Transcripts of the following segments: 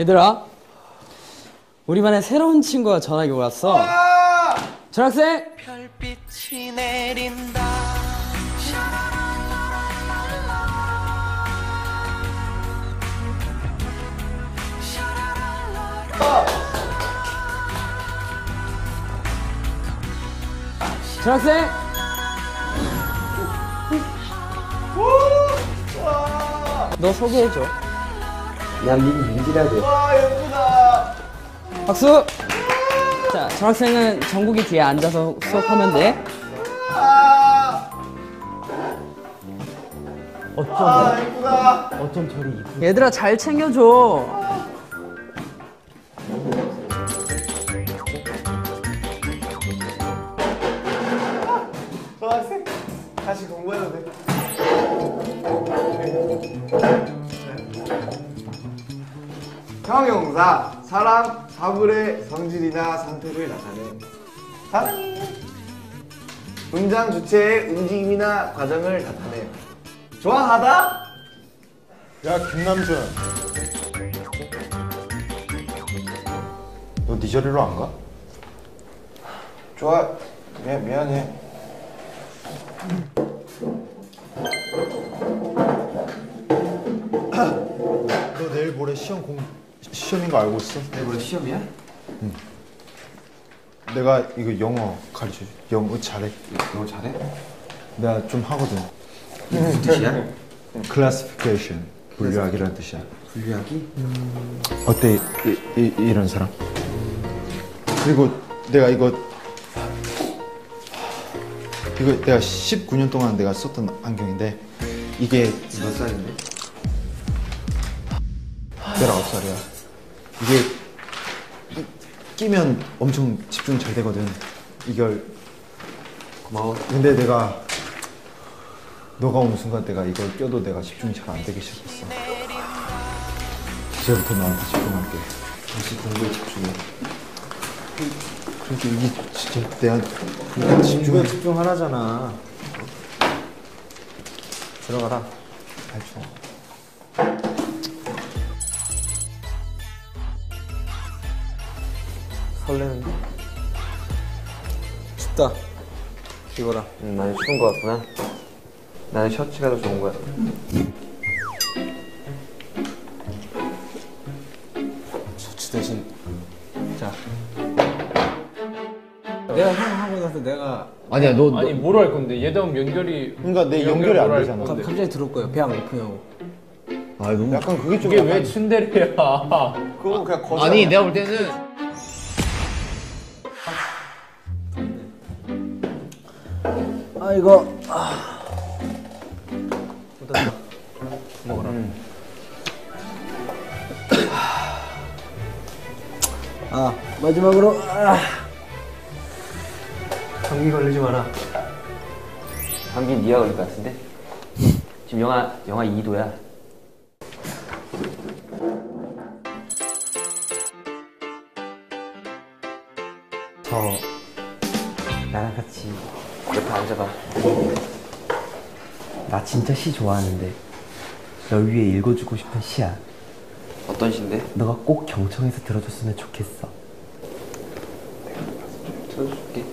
얘들아 우리 반에 새로운 친구가 전학이 왔어. 전학생! 별빛이 내린다. 전학생! 너 소개해줘 난민 민지라고 와 예쁘다. 박수 자 전학생은 정국이 뒤에 앉아서 수업하면 돼 아, 어쩜 아 예쁘다. 어쩜 저리 이쁜 얘들아 잘 챙겨줘 형용사 사람 사물의 성질이나 상태를 나타내. 사람 문장 주체의 움직임이나 과정을 나타내. 좋아하다 야 김남준 너 네 자리로 안 가? 좋아 미, 미안해. 너 내일 모레 시험 공 시험인 거 알고 있어? 내일 모레 시험이야? 내가 이거 영어 가르쳐 줄 영어 잘해 너 잘해? 내가 좀 하거든 무슨 뜻이야? classification 분류하기라는 뜻이야 분류하기? 어때 이, 이, 이런 사람? 그리고 내가 이거 이거 내가 19년 동안 내가 썼던 안경인데 이게 몇 살인데? 19살이야 이게 이- 끼면 엄청 집중 잘 되거든. 이걸 고마워. 근데 내가 너가 오는 순간 내가 이걸 껴도 내가 집중이 잘 안 되기 시작했어. 이제부터 너한테 집중할게. 다시 공부에 집중해. 그러니까 이게 진짜 내가 집중에 집중하라잖아. 들어가라. 알죠 춥다 이거라. 응 많이 추운 거 같구나. 나는 셔츠가 더 좋은 거야. 셔츠 대신. 자. 내가 형 하고 나서 내가 아니야 너, 아니 뭐로 할 건데? 얘랑 연결이 그러니까 내 연결이 안할 되잖아. 가- 갑자기 들을 거예요. 배안 고프냐고. 아 너무 약간 그게 좀 이게 약간 왜 츤데레야? 그거 그냥 거절. 아니 내가 볼 때는 아 이거 아. 마지막으로 아, 감기 걸리지 마라. 감기 니가 걸릴 것 같은데? 지금 영하 영하 2도야. 저 나랑 같이 옆에 앉아봐. 나 진짜 시 좋아하는데 널 위해 읽어주고 싶은 시야. 어떤 시인데? 너가 꼭 경청해서 들어줬으면 좋겠어. 들어줄게.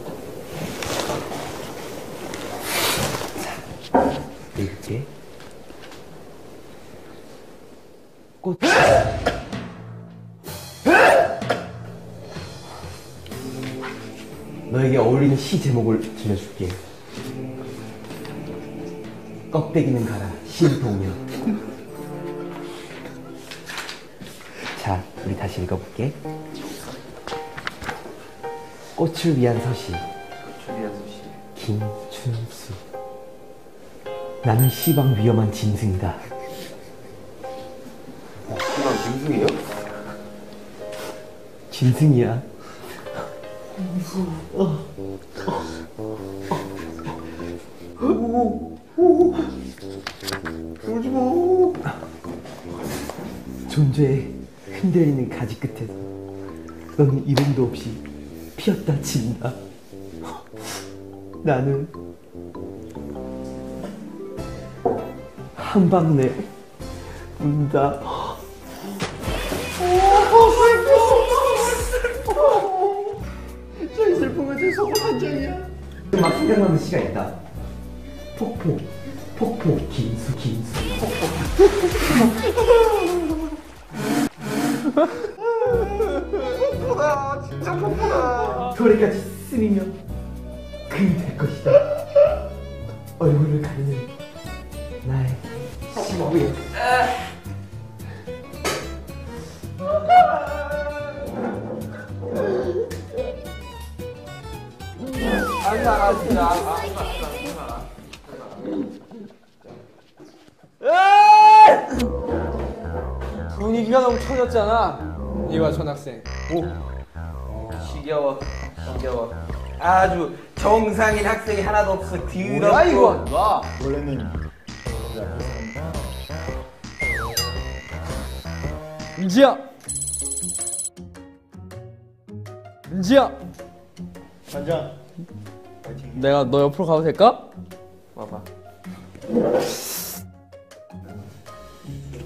읽을게. 꽃 너에게 어울리는 시 제목을 들려줄게. 껍데기는 가라 신동요 자 우리 다시 읽어볼게. 꽃을 위한 서시. 김춘수. 나는 시방 위험한 짐승이다. 이건 김승이에요? 짐승이야 존재의 흔들리는 가지 끝에서 너는 이름도 없이 피었다 진다. 나는 한방내 운다 막 생각나는 시가 있다. 폭포, 폭포, 긴수, 긴수. 폭포다 진짜 폭포다 소리까지 쓰리면 금이 될 것이다. 얼굴을 가리는 나의 시구에. 분위기가 너무 터졌잖아. 이와 전학생. 지겨워 지겨워 아주 정상인 학생이 하나도 없어 뭐야 이거? 와. 원래는 은지야. 은지야. 반장 내가 너 옆으로 가도 될까? 와봐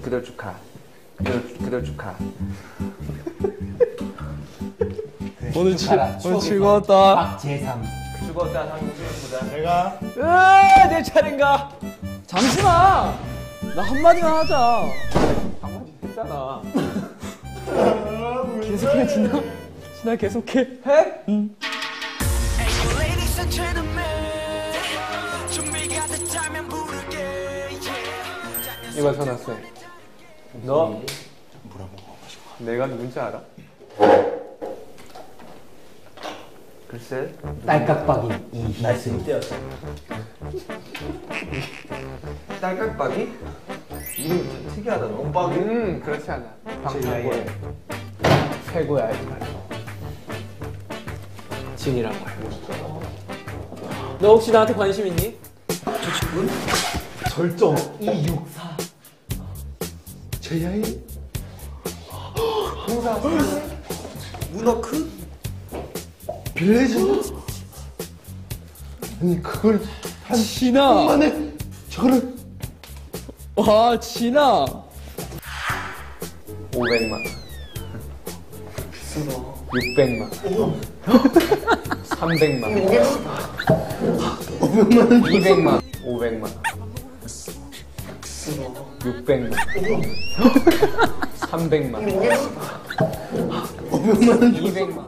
그대로 축하 그대로, 그대로 축하 오늘 지, 오늘 즐거웠다. 박재삼. 죽었다 상승보다 내가 으아, 내 차례인가? 잠시만. 나 한마디만 하자. 했잖아. 계속해 진아. 진아 계속해. 해? Ladies 이와 전학생. 너 내가 누군지 알아? 글쎄 딸깍박이 이희승. 딸깍박이? 이름 좀 특이하다 너 음, 그렇지 않아. 방송국의 최고의 아이돌. 진이라고 해. 너 혹시 나한테 관심 있니? 절정 264 제야인 문어크? 빌레즈 아니 그걸 한 진아. 만에 저거를 와 진아. 500만. 600만. 300만. 200만. 500만. 600만. 300만. 200만.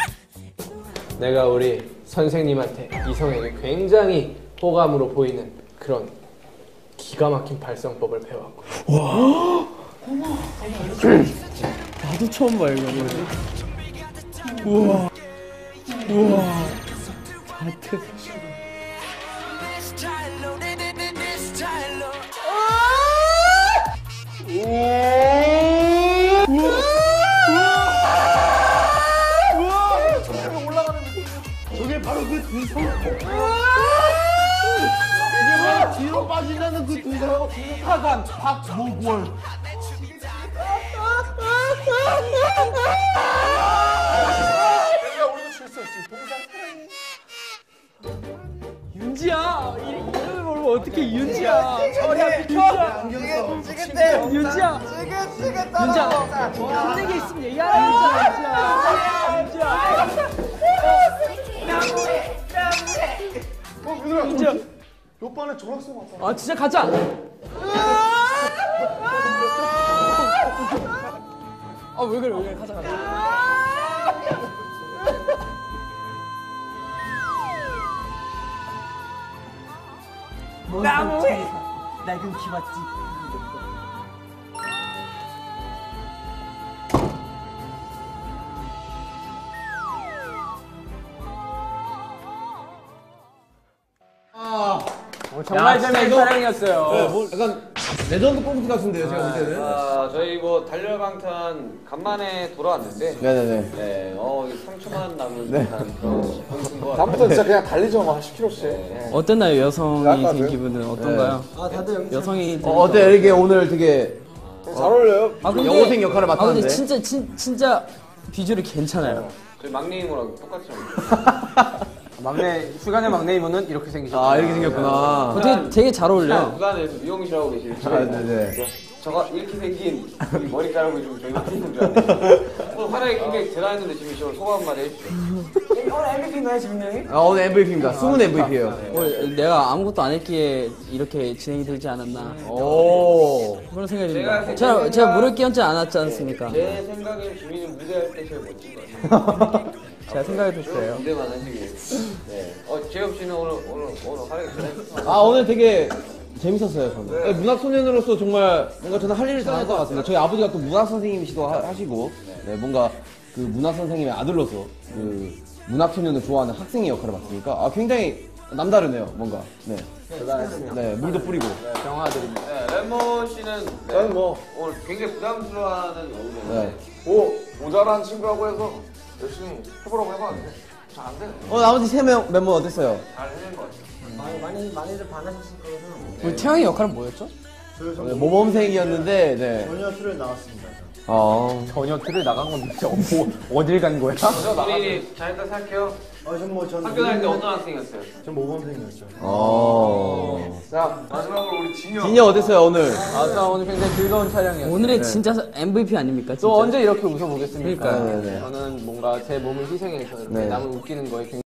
내가 우리 선생님한테 이성에게 굉장히 호감으로 보이는 그런 기가 막힌 발성법을 배웠고 나도 처음 봐 이거. 우와. 우와. 하트. 저게 바로 그 두성. 뒤로 빠지려는 그 두성. 하간 박목월 윤지야. 윤지야. 힘든 게 있으면 얘기하라 윤지야. 윤지야. 윤지야. 옆반에 전학생 왔다 아 진짜 가자. 아 왜 그래 왜 그래 가자 가자. 나무에 낡은 키 맞지. 정말 재미있는 촬영이었어요. 약간 레전드 꽁트 같은데요 제가 볼 때는. 아, 저희 뭐 달려방탄 간만에 돌아왔는데. 네네네. 네, 어, 이 상처만 남은 같아요. 다음부터 진짜 그냥 달리죠 뭐 10km씩. 어땠나요? 여성이 된 그- 기분은 어떤가요? 아 다들 여성이 된 어때? 이게 오늘 되게 잘 어울려요. 아, 근데- 여고생 역할을 아 근데 맡았는데. 진짜 진, 진짜 비주얼이 괜찮아요. 저희 막내 이모랑 똑같이 합니다. 막내 수간의 막내 이모는 이렇게 생기셨어요. 아 이렇게 생겼구나 어, 되게 되게 잘 어울려. 부산에서 미용실 하고 계실 아, 네네 저가 이렇게 생긴 이 머리카락을 좀 저희가 찍는 줄 알았어요. 오늘 활약이 굉장히 대단했는데 지금 저 소감 한마디 해주세요. 오늘 MVP인가요, 지금 형이? 아, 오늘 MVP입니다. 숨은 MVP예요. 오늘 내가 아무것도 안 했기에 이렇게 진행이 되지 않았나 오. 그런 생각이 제가 듭니다. 제가, 생각- 제가 물을 끼얹지 않았지 않습니까? 제 생각엔 주민이 무대할 때 제일 멋진 것 같아요. 제가 생각해도 그래요. 무대만 하시길. 네. 어, 재엽 씨는 오늘, 오늘, 오늘 활약이 대단했어요. 아, 오늘 되게 재밌었어요, 저는. 네, 문학 소년으로서 정말 뭔가 저는 할 일을 다 한 것 같습니다. 저희 아버지가 또 문학 선생님이시도 하- 하시고, 네, 뭔가 그 문학 선생님의 아들로서 그 문학 소년을 좋아하는 학생의 역할을 맡으니까 아, 굉장히 남다르네요, 뭔가. 네. 네, 물도 뿌리고. 경화드립니다. 네, 레몬 씨는 네, 저는 뭐, 오늘 굉장히 부담스러워하는 얼굴이에요. 네. 뭐 모자란 친구라고 해서 열심히 해보라고 해봤는데 잘안 되네. 어, 나머지 세 명 멤버 어땠어요? 잘 해낸 것 같아요. 우리 태영이 역할은 뭐였죠? 네, 모범생이었는데, 네. 전혀 술을 나왔습니다. 어. 전혀 틀을 나간 건 진짜 뭐, 어딜 간 거야? 우리 잘했다 생각해요. 아, 전뭐 전 학교 다닐 때 어떤 학생이었어요? 전 모범생이었죠. 어. 자 마지막으로 우리 진영. 진이 어땠어요, 오늘? 아, 자, 오늘 굉장히 즐거운 촬영이었어요. 오늘의 진짜 MVP 아닙니까? 진짜? 또 언제 이렇게 웃어보겠습니까? 그러니까요. 네, 네. 저는 뭔가 제 몸을 희생해서 이렇게 네. 남을 웃기는 거에 굉장히